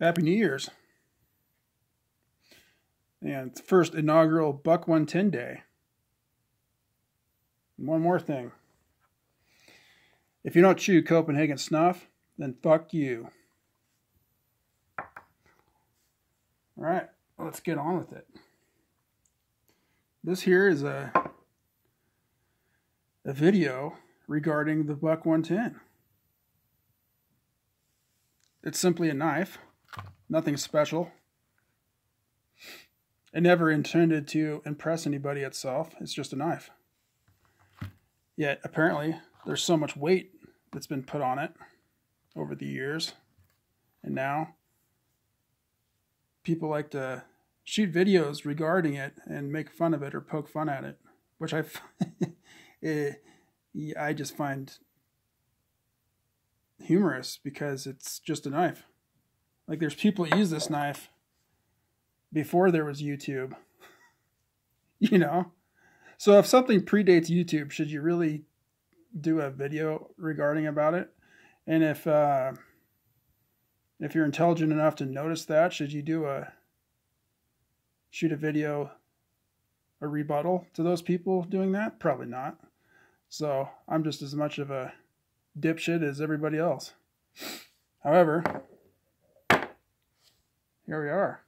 Happy New Year's. And first inaugural Buck 110 Day. And one more thing. If you don't chew Copenhagen snuff, then fuck you. All right, let's get on with it. This here is a a video regarding the Buck 110. It's simply a knife, nothing special. It never intended to impress anybody itself. It's just a knife. Yet apparently there's so much weight that's been put on it over the years. And now people like to shoot videos regarding it and make fun of it or poke fun at it, which I it, eh, I just find humorous because it's just a knife. Like there's people that use this knife before there was YouTube. you know? So if something predates YouTube, should you really do a video regarding about it? And if uh, if you're intelligent enough to notice that, should you do a shoot a video a rebuttal to those people doing that? Probably not. So I'm just as much of a dipshit as everybody else. However, here we are.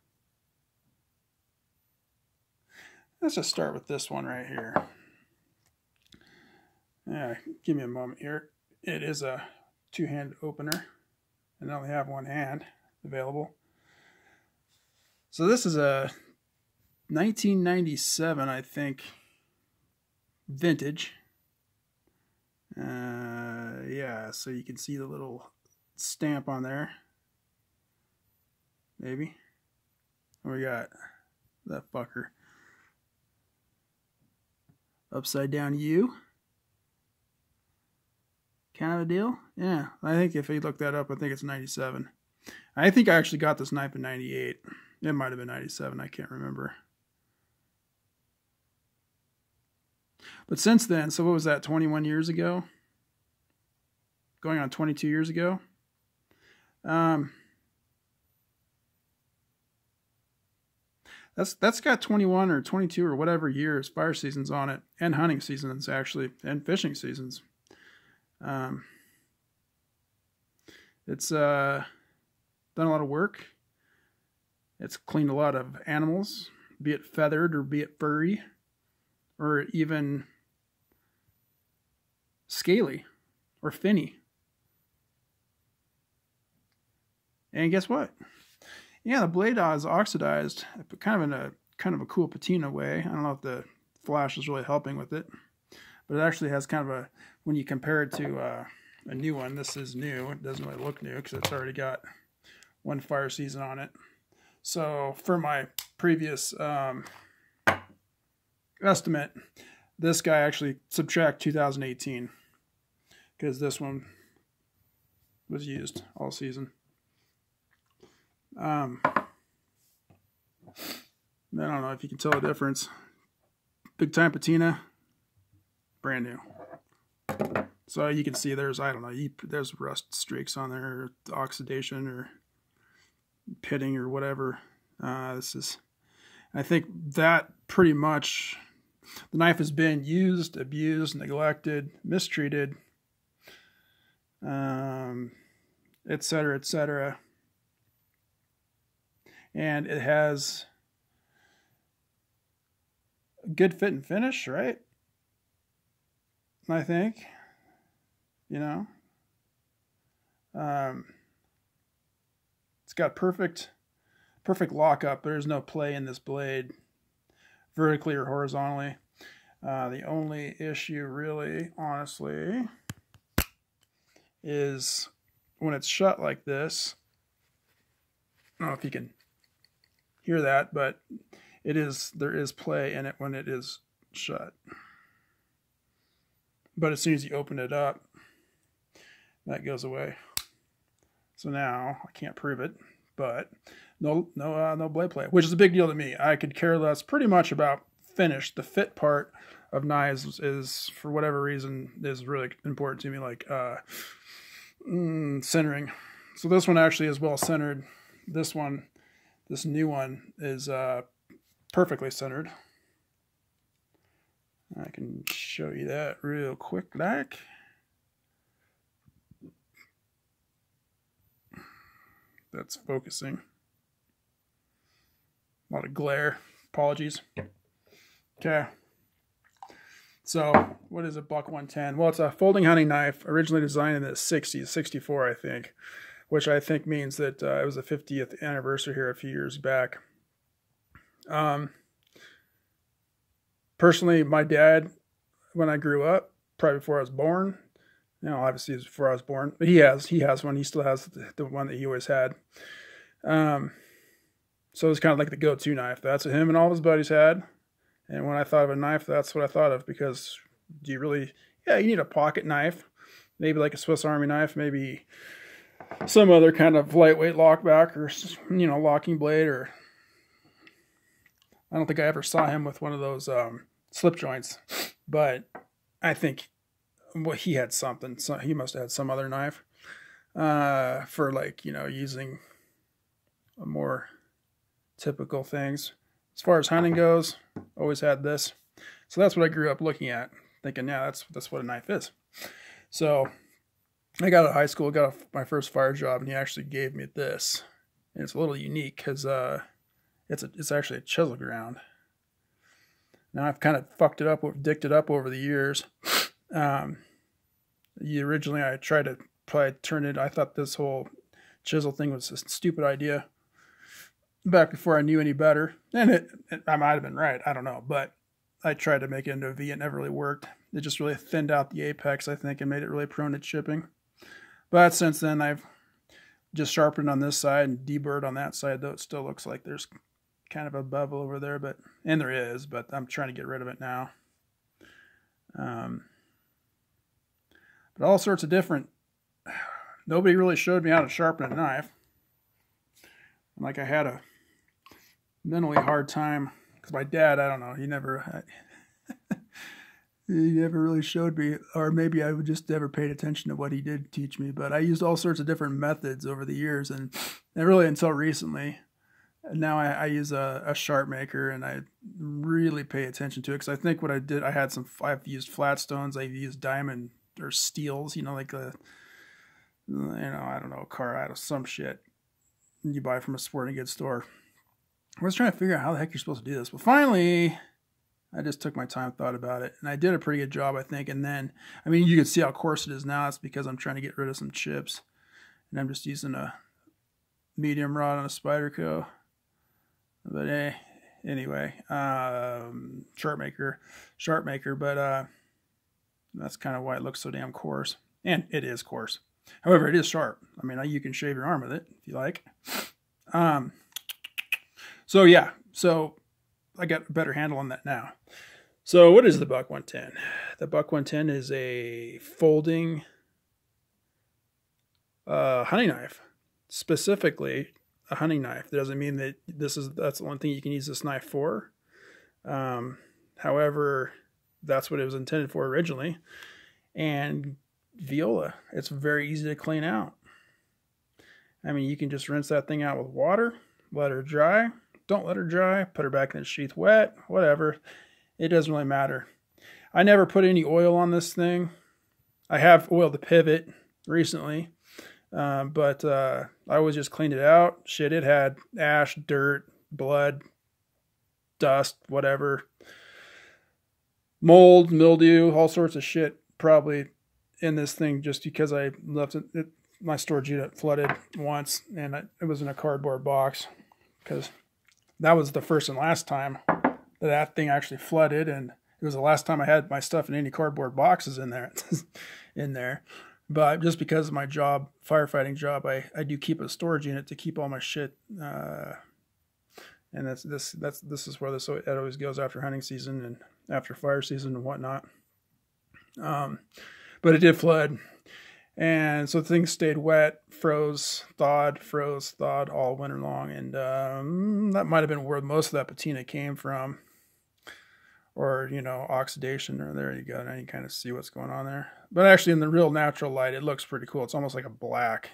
Let's just start with this one right here. Yeah, give me a moment here. It is a two-hand opener, and I only have one hand available. So this is a 1997, I think, vintage. Uh, yeah, so you can see the little stamp on there. Maybe. We got that fucker. Upside down U. Kind of a deal? Yeah, I think if you look that up, I think it's 97. I think I actually got this knife in 98. It might have been 97, I can't remember. But since then, so what was that, 21 years ago? Going on 22 years ago? Um, that's that's got 21 or 22 or whatever years fire seasons on it, and hunting seasons actually, and fishing seasons. Um, it's uh, done a lot of work. It's cleaned a lot of animals, be it feathered or be it furry, or even scaly or finny. And guess what? Yeah, the blade is oxidized, kind of in a kind of a cool patina way. I don't know if the flash is really helping with it, but it actually has kind of a when you compare it to uh, a new one. This is new. It doesn't really look new because it's already got one fire season on it. So for my previous um, estimate, this guy actually subtract 2018 because this one was used all season. Um, I don't know if you can tell the difference. Big time patina, brand new. So you can see there's, I don't know, there's rust streaks on there, oxidation or pitting or whatever. Uh, this is, I think that pretty much, the knife has been used, abused, neglected, mistreated, um, etc., etc. And it has a good fit and finish, right? I think, you know, um, it's got perfect, perfect lockup. There's no play in this blade, vertically or horizontally. Uh, the only issue, really, honestly, is when it's shut like this. I don't know if you can hear that, but it is there is play in it when it is shut. But as soon as you open it up, that goes away. So now I can't prove it, but no no uh, no blade play, which is a big deal to me. I could care less pretty much about finish. The fit part of knives is for whatever reason is really important to me like uh mm, centering so this one actually is well centered this one, this new one is uh, perfectly centered. I can show you that real quick like. That's focusing. A lot of glare. Apologies. Okay. So, what is a buck 110? Well, it's a folding hunting knife, originally designed in the 60s, 64, I think, which I think means that uh, it was the 50th anniversary here a few years back. Um, personally, my dad, when I grew up, probably before I was born, you know, obviously before I was born, but he has, he has one. He still has the, the one that he always had. Um, so it's kind of like the go-to knife. That's what him and all his buddies had. And when I thought of a knife, that's what I thought of because do you really, yeah, you need a pocket knife, maybe like a Swiss Army knife, maybe some other kind of lightweight lockback or, you know, locking blade or I don't think I ever saw him with one of those um, slip joints, but I think well, he had something. So he must have had some other knife uh, for like you know using more typical things. As far as hunting goes, always had this. So that's what I grew up looking at, thinking, yeah, that's that's what a knife is. So I got out of high school, got my first fire job, and he actually gave me this. And it's a little unique because uh, it's a, it's actually a chisel ground. Now I've kind of fucked it up, dicked it up over the years. Um, originally I tried to probably turn it. I thought this whole chisel thing was a stupid idea back before I knew any better, and it, it I might have been right. I don't know, but I tried to make it into a V. It never really worked. It just really thinned out the apex, I think, and made it really prone to chipping. But since then, I've just sharpened on this side and deburred on that side, though it still looks like there's kind of a bevel over there, but and there is, but I'm trying to get rid of it now. Um, but all sorts of different. Nobody really showed me how to sharpen a knife. And like I had a mentally hard time because my dad, I don't know, he never, he never really showed me, or maybe I would just never paid attention to what he did teach me. But I used all sorts of different methods over the years, and, and really until recently, now I, I use a, a, Sharpmaker and I really pay attention to it because I think what I did I had some I've used flat stones I've used diamond or steels you know like a you know I don't know a car out of some shit you buy from a sporting goods store I was trying to figure out how the heck you're supposed to do this but finally I just took my time thought about it and I did a pretty good job I think and then I mean you can see how coarse it is now it's because I'm trying to get rid of some chips and I'm just using a medium rod on a Spyderco but eh, anyway, um, Sharpmaker, sharp maker. But uh, that's kind of why it looks so damn coarse, and it is coarse. However, it is sharp. I mean, you can shave your arm with it if you like. Um, so yeah, so I got a better handle on that now. So what is the Buck 110? The Buck 110 is a folding uh, hunting knife, specifically a hunting knife. That doesn't mean that this is that's the one thing you can use this knife for. Um, however, that's what it was intended for originally. And viola, it's very easy to clean out. I mean, you can just rinse that thing out with water, let her dry. Don't let her dry. Put her back in the sheath wet, whatever. It doesn't really matter. I never put any oil on this thing. I have oiled the pivot recently, um, but uh, I always just cleaned it out. Shit, it had ash, dirt, blood, dust, whatever, mold, mildew, all sorts of shit probably in this thing just because I left it. it my storage unit flooded once and it was in a cardboard box because that was the first and last time that that thing actually flooded and it was the last time I had my stuff in any cardboard boxes in there in there but just because of my job, firefighting job, I, I do keep a storage unit to keep all my shit. Uh, and that's this that's this is where this it always goes after hunting season and after fire season and whatnot. Um, but it did flood, and so things stayed wet, froze, thawed, froze, thawed all winter long, and um, that might have been where most of that patina came from. Or you know oxidation or there you go. Now you kind of see what's going on there. But actually in the real natural light it looks pretty cool. It's almost like a black.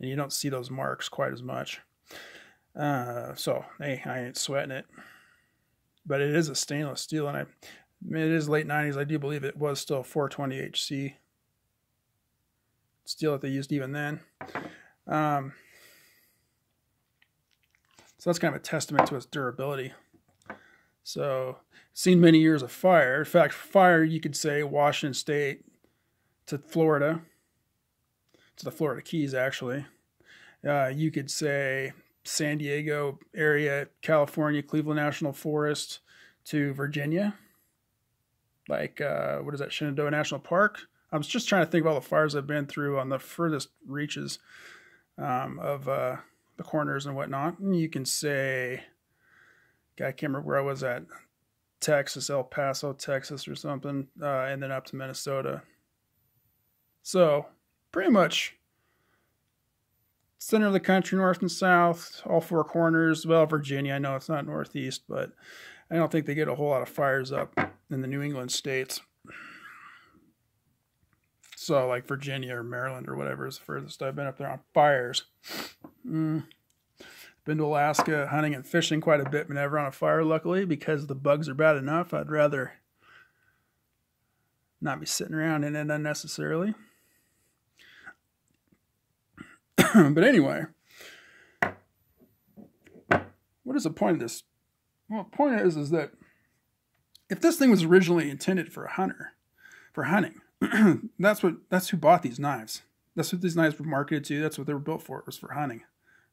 And you don't see those marks quite as much. Uh, so hey, I ain't sweating it. But it is a stainless steel, and I, I mean, it is late '90s. I do believe it was still 420 HC steel that they used even then. Um, so that's kind of a testament to its durability. So, seen many years of fire. In fact, fire, you could say Washington State to Florida, to the Florida Keys, actually. Uh, you could say San Diego area, California, Cleveland National Forest to Virginia. Like, uh, what is that, Shenandoah National Park? I was just trying to think of all the fires I've been through on the furthest reaches um, of uh, the corners and whatnot. And you can say, I can't remember where I was at, Texas, El Paso, Texas, or something, uh, and then up to Minnesota. So, pretty much center of the country, north and south, all four corners. Well, Virginia, I know it's not northeast, but I don't think they get a whole lot of fires up in the New England states. So, like Virginia or Maryland or whatever is the furthest I've been up there on fires. Mm. Been to Alaska hunting and fishing quite a bit, but never on a fire, luckily, because the bugs are bad enough. I'd rather not be sitting around in it unnecessarily. but anyway, what is the point of this? Well, the point is, is that if this thing was originally intended for a hunter, for hunting, that's what that's who bought these knives. That's what these knives were marketed to. That's what they were built for. It was for hunting,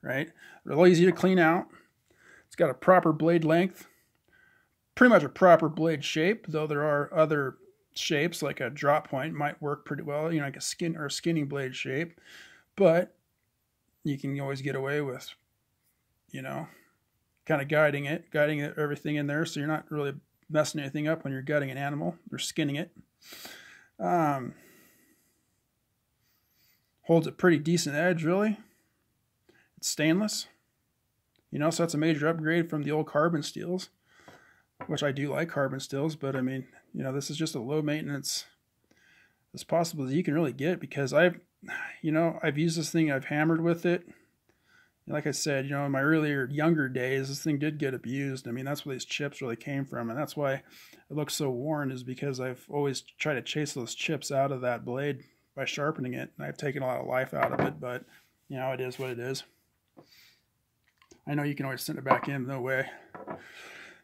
right? Real easy to clean out. It's got a proper blade length, pretty much a proper blade shape. Though there are other shapes like a drop point might work pretty well. You know, like a skin or a skinny blade shape, but you can always get away with, you know, kind of guiding it, guiding everything in there, so you're not really messing anything up when you're gutting an animal or skinning it. Um, holds a pretty decent edge, really. It's stainless. You know, so that's a major upgrade from the old carbon steels, which I do like carbon steels, but I mean, you know, this is just a low maintenance as possible as you can really get because I've, you know, I've used this thing, I've hammered with it. Like I said, you know, in my earlier, younger days, this thing did get abused. I mean, that's where these chips really came from, and that's why it looks so worn is because I've always tried to chase those chips out of that blade by sharpening it. And I've taken a lot of life out of it, but you know, it is what it is. I know you can always send it back in, no way.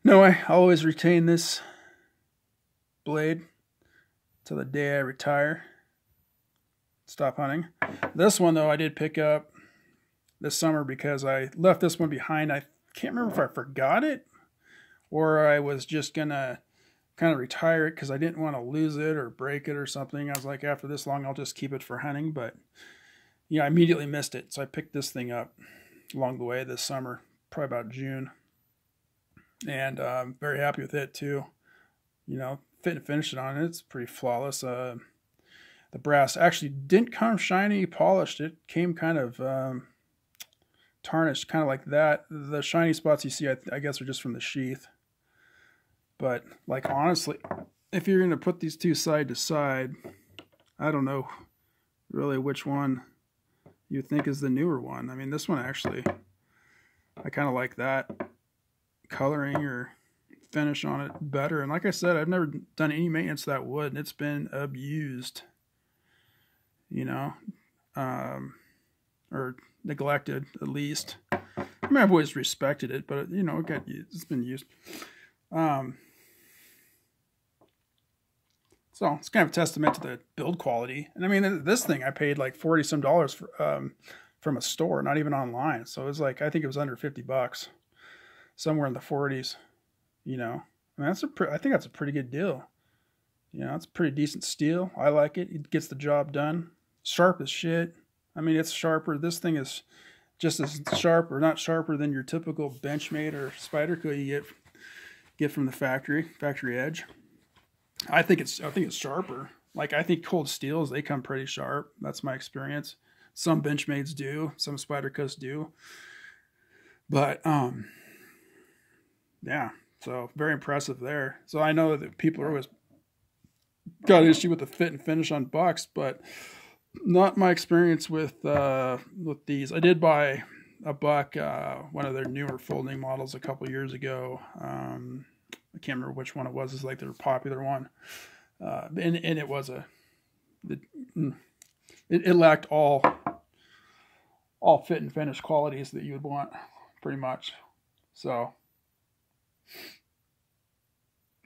No way, I'll always retain this blade till the day I retire. Stop hunting. This one though I did pick up this summer because I left this one behind. I can't remember if I forgot it or I was just gonna kind of retire it because I didn't want to lose it or break it or something. I was like, after this long, I'll just keep it for hunting. But yeah, I immediately missed it. So I picked this thing up along the way this summer, probably about June. And I'm um, very happy with it too. You know, fit and finish it on it. It's pretty flawless. Uh, the brass actually didn't come shiny polished. It came kind of um, tarnished, kind of like that. The shiny spots you see, I, I guess, are just from the sheath. But like honestly, if you're gonna put these two side to side, I don't know really which one you think is the newer one. I mean, this one actually, I kind of like that coloring or finish on it better. And like I said, I've never done any maintenance to that wood, and it's been abused. You know, um, or neglected at least. I mean, I've always respected it, but you know, it got it's been used. Um, so it's kind of a testament to the build quality. And I mean, this thing I paid like 40 some dollars for, um, from a store, not even online. So it was like, I think it was under 50 bucks, somewhere in the 40s, you know. I mean, that's a I think that's a pretty good deal. You know, it's pretty decent steel. I like it. It gets the job done. Sharp as shit. I mean, it's sharper. This thing is just as sharp or not sharper than your typical Benchmade or Spyderco you get get from the factory, factory edge. I think it's I think it's sharper. Like I think cold steels they come pretty sharp. That's my experience. Some Benchmades do, some Spydercos do. But um yeah, so very impressive there. So I know that people are always got an issue with the fit and finish on bucks, but not my experience with uh, with these. I did buy a buck, uh, one of their newer folding models a couple years ago. Um, I can't remember which one it was. It's like their popular one, uh, and and it was a, it, mm, it, it lacked all all fit and finish qualities that you would want, pretty much. So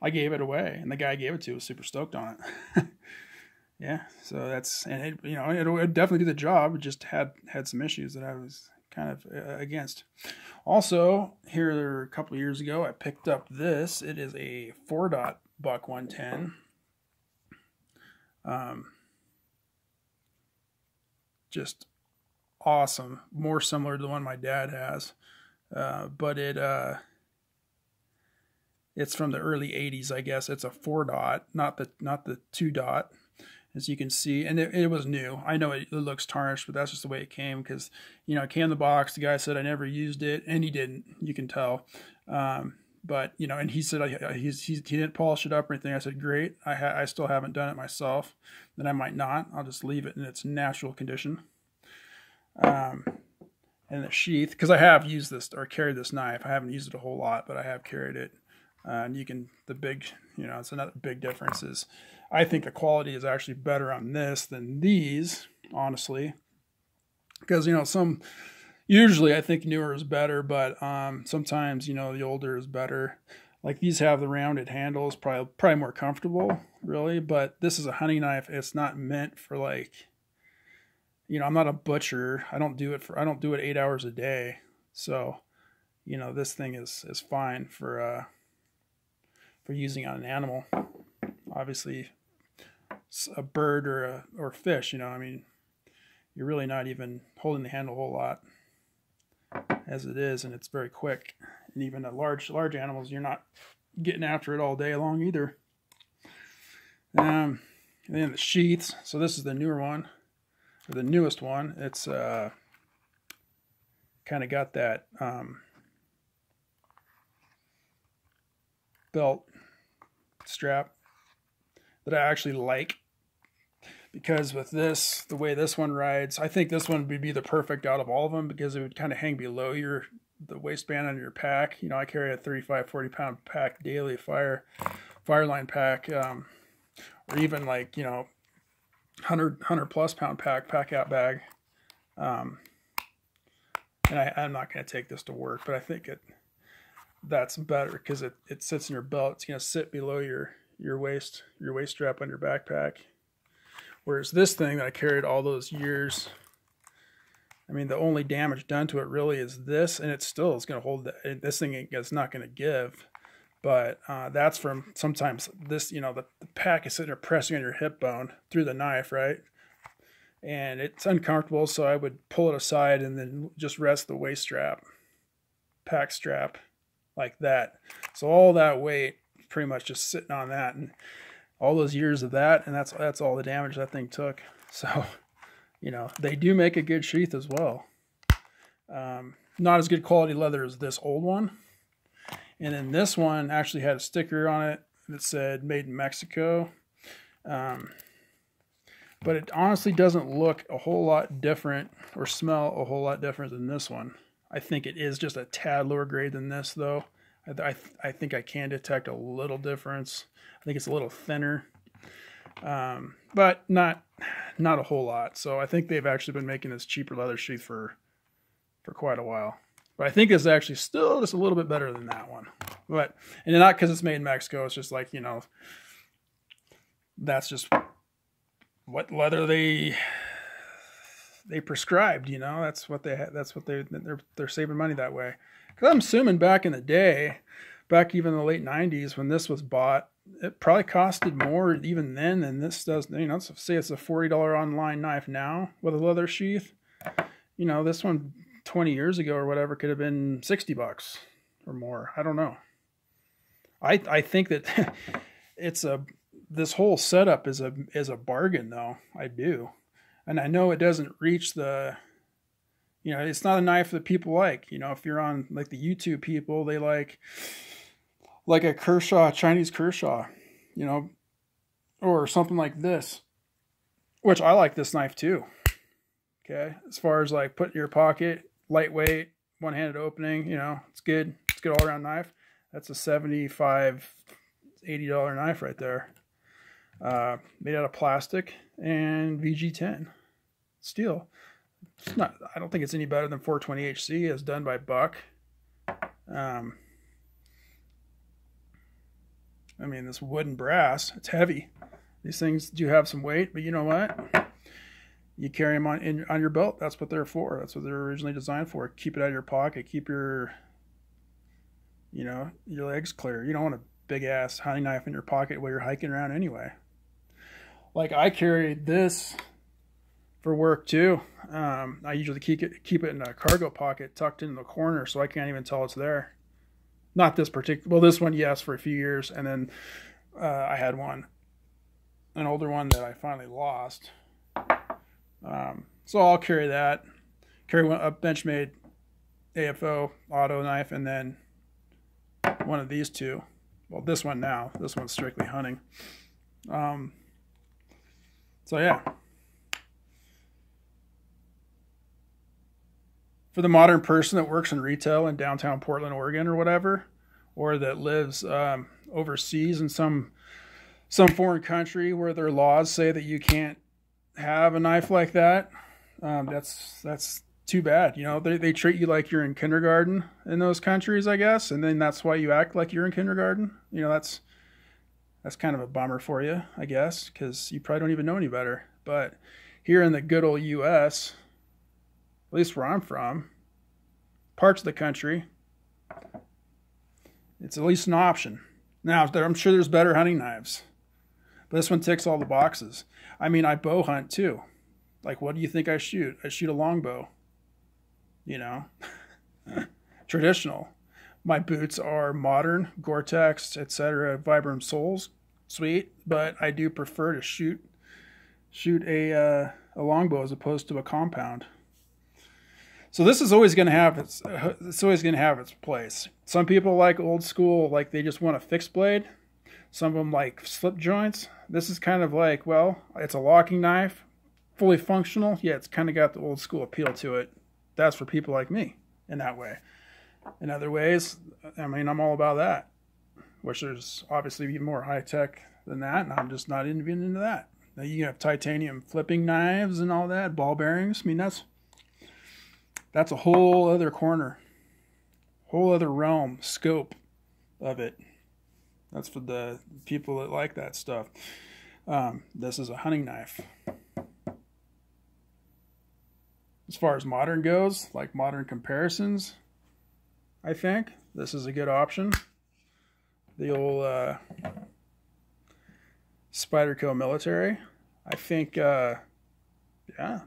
I gave it away, and the guy I gave it to was super stoked on it. yeah, so that's and it, you know it would definitely do the job. It just had had some issues that I was kind of uh, against. Also, here a couple years ago, I picked up this. It is a four dot buck 110. Um, just awesome, more similar to the one my dad has, uh, but it uh, it's from the early 80s, I guess. It's a four dot, not the not the two dot as you can see. And it, it was new. I know it, it, looks tarnished, but that's just the way it came because, you know, it came in the box. The guy said I never used it, and he didn't. You can tell. Um, but, you know, and he said I, he's, he's, he didn't polish it up or anything. I said, great. I, ha- I still haven't done it myself. Then I might not. I'll just leave it in its natural condition. Um, and the sheath, because I have used this or carried this knife. I haven't used it a whole lot, but I have carried it. Uh, and you can, the big, you know, it's another big difference is I think the quality is actually better on this than these, honestly. Because, you know, some, usually I think newer is better, but um, sometimes, you know, the older is better. Like these have the rounded handles, probably, probably more comfortable, really. But this is a hunting knife. It's not meant for like, you know, I'm not a butcher. I don't do it for, I don't do it eight hours a day. So, you know, this thing is, is fine for, uh, for using on an animal. Obviously, a bird or a or fish, you know, I mean, you're really not even holding the handle a whole lot as it is, and it's very quick. And even at large large animals, you're not getting after it all day long either. Um, and then the sheaths. So this is the newer one, the newest one. It's uh, kind of got that um, belt strap that I actually like because with this, the way this one rides, I think this one would be the perfect out of all of them because it would kind of hang below your the waistband on your pack. You know, I carry a 35, 40 pound pack daily fire fireline pack, um, or even like you know, 100 100 plus pound pack pack out bag. Um, and I, I'm not going to take this to work, but I think it that's better because it, it sits in your belt. It's to sit below your your waist your waist strap on your backpack. Whereas this thing that I carried all those years, I mean, the only damage done to it really is this, and it still is going to hold. The, this thing is not going to give. But uh, that's from sometimes this, you know, the, the pack is sitting there pressing on your hip bone through the knife, right? And it's uncomfortable, so I would pull it aside and then just rest the waist strap, pack strap, like that. So all that weight pretty much just sitting on that and all those years of that and that's that's all the damage that thing took. So you know they do make a good sheath as well. Um, not as good quality leather as this old one. And then this one actually had a sticker on it that said made in Mexico. Um, but it honestly doesn't look a whole lot different or smell a whole lot different than this one I think it is just a tad lower grade than this though I, I, I think I can detect a little difference. I think it's a little thinner, um, but not not a whole lot. So I think they've actually been making this cheaper leather sheath for for quite a while. But I think it's actually still just a little bit better than that one. But and not because it's made in Mexico. It's just like you know, that's just what leather they they prescribed. You know, that's what they that's what they they're they're saving money that way. Because I'm assuming back in the day, back even in the late 90s when this was bought, it probably costed more even then than this does. You know, say it's a $40 online knife now with a leather sheath. You know, this one 20 years ago or whatever could have been 60 bucks or more. I don't know. I I think that it's a this whole setup is a is a bargain though. I do. And I know it doesn't reach the you know, it's not a knife that people like. You know, if you're on like the YouTube people, they like like a Kershaw, Chinese Kershaw, you know, or something like this. which I like this knife too. Okay, as far as like put in your pocket, lightweight, one-handed opening, you know, it's good. It's good all-around knife. That's a 75 $80 knife right there. Uh, made out of plastic and VG10 steel. It's not. I don't think it's any better than 420 HC as done by Buck. Um, I mean, this wood and brass, it's heavy. These things do have some weight, but you know what? You carry them on in, on your belt. That's what they're for. That's what they're originally designed for. Keep it out of your pocket. Keep your, you know, your legs clear. You don't want a big ass hunting knife in your pocket while you're hiking around anyway. Like I carry this for work too. Um, I usually keep it keep it in a cargo pocket tucked in the corner, so I can't even tell it's there. Not this particular. Well, this one, yes, for a few years, and then uh, I had one, an older one that I finally lost. Um, so I'll carry that. Carry one, a Benchmade AFO auto knife, and then one of these two. Well, this one now. This one's strictly hunting. Um, so yeah. for the modern person that works in retail in downtown Portland, Oregon, or whatever, or that lives um, overseas in some some foreign country where their laws say that you can't have a knife like that, um, that's that's too bad. You know, they they treat you like you're in kindergarten in those countries, I guess, and then that's why you act like you're in kindergarten. You know, that's that's kind of a bummer for you, I guess, because you probably don't even know any better. But here in the good old U.S at least where I'm from, parts of the country, it's at least an option. Now, I'm sure there's better hunting knives, but this one ticks all the boxes. I mean, I bow hunt too. Like, what do you think I shoot? I shoot a longbow. You know, traditional. My boots are modern, Gore-Tex, etc., Vibram soles, sweet. But I do prefer to shoot shoot a uh, a longbow as opposed to a compound. So this is always going to have its it's always going to have its place. Some people like old school, like they just want a fixed blade. Some of them like slip joints. This is kind of like, well, it's a locking knife, fully functional. Yeah, it's kind of got the old school appeal to it. That's for people like me in that way. In other ways, I mean, I'm all about that. Which there's obviously even more high tech than that, and I'm just not even into that. Now you have titanium flipping knives and all that, ball bearings. I mean, that's that's a whole other corner, whole other realm, scope of it. That's for the people that like that stuff. Um, this is a hunting knife. As far as modern goes, like modern comparisons, I think this is a good option. The old uh, Spyderco Military. I think, uh, yeah,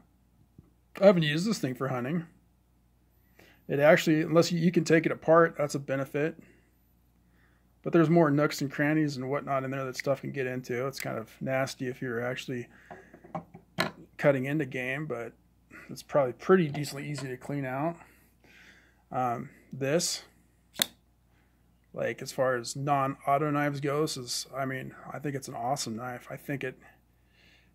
I haven't used this thing for hunting. It actually, unless you, you can take it apart, that's a benefit. But there's more nooks and crannies and whatnot in there that stuff can get into. It's kind of nasty if you're actually cutting into game, but it's probably pretty decently easy to clean out. Um, this, like as far as non-auto knives goes, is I mean I think it's an awesome knife. I think it,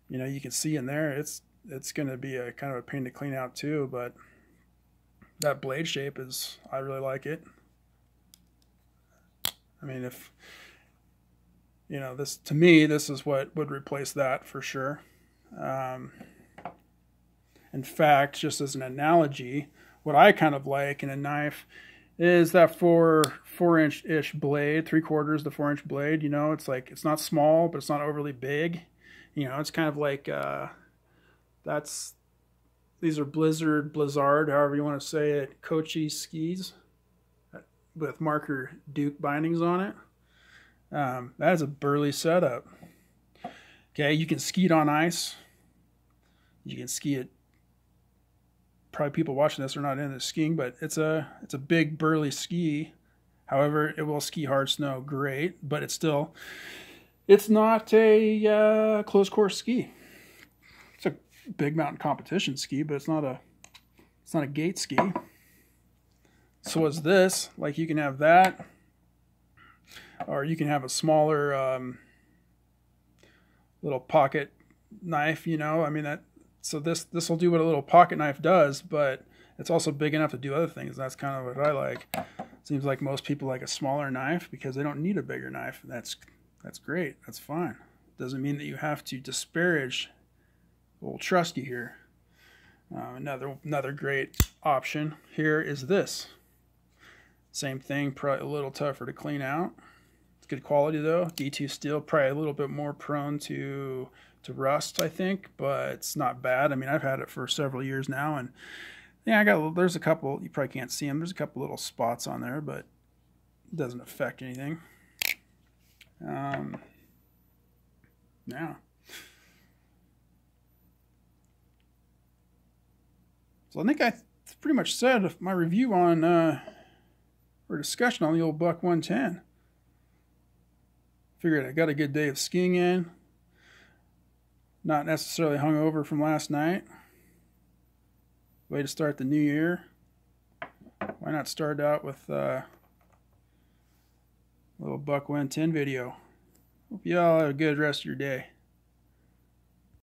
you know, you can see in there it's it's going to be a kind of a pain to clean out too, but that blade shape is I really like it. I mean, if you know this to me, this is what would replace that for sure. Um, in fact, just as an analogy, what I kind of like in a knife is that four four inch ish blade, three quarters the four inch blade. You know, it's like it's not small, but it's not overly big. You know, it's kind of like uh, that's these are Blizzard, Blizzard, however you want to say it, Cochise skis with marker Duke bindings on it. Um, that is a burly setup. Okay, you can ski it on ice. You can ski it. Probably people watching this are not into skiing, but it's a it's a big burly ski. However, it will ski hard snow great, but it's still it's not a uh, closed course ski It's a big mountain competition ski, but it's not a it's not a gate ski. So is this. Like you can have that, or you can have a smaller um, little pocket knife, you know. I mean that so this this will do what a little pocket knife does, but it's also big enough to do other things. That's kind of what I like. Seems like most people like a smaller knife because they don't need a bigger knife. That's that's great. That's fine. Doesn't mean that you have to disparage old trusty here. Uh, another another great option here is this. Same thing, probably a little tougher to clean out. It's good quality though. D2 steel, probably a little bit more prone to to rust, I think, but it's not bad. I mean, I've had it for several years now, and yeah, I got there's a couple. You probably can't see them. There's a couple little spots on there, but it doesn't affect anything. Um, yeah. So I think I pretty much said my review on uh, or discussion on the old Buck 110. Figured I got a good day of skiing in. Not necessarily hungover from last night. Way to start the new year. Why not start out with uh, a little Buck 110 video? Hope you all have a good rest of your day.